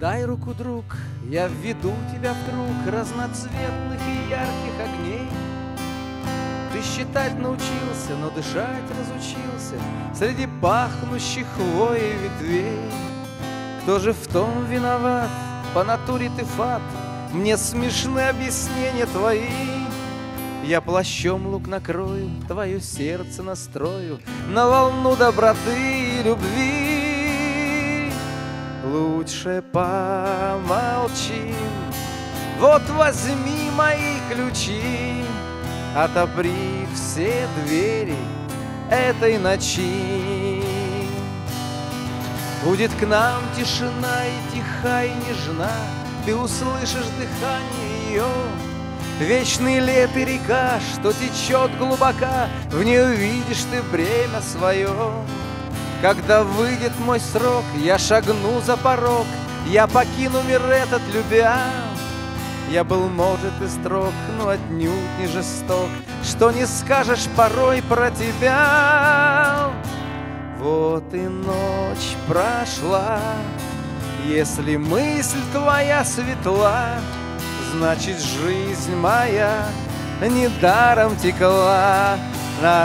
Дай руку, друг, я введу тебя в круг разноцветных и ярких огней. Ты считать научился, но дышать разучился Среди пахнущих хвоей ветвей. Кто же в том виноват? По натуре ты фат, Мне смешны объяснения твои. Я плащом лук накрою, твое сердце настрою На волну доброты и любви. Лучше помолчим, вот возьми мои ключи, Отопри все двери этой ночи. Будет к нам тишина и тиха и нежна, Ты услышишь дыхание ее, Вечный лет и река, что течет глубока, В ней увидишь ты бремя свое. Когда выйдет мой срок, я шагну за порог, Я покину мир этот, любя, я был, может, и строг, но отнюдь не жесток, Что не скажешь порой про тебя. Вот и ночь прошла, Если мысль твоя светла, Значит, жизнь моя недаром текла. на